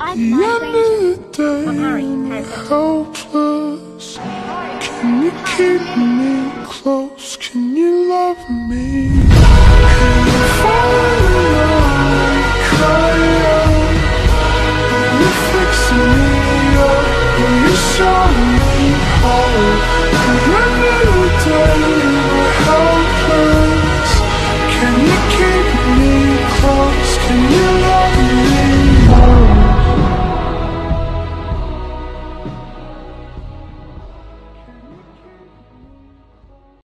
I'm The end of the day, I'm helpless. Can you keep me close? Can you love me?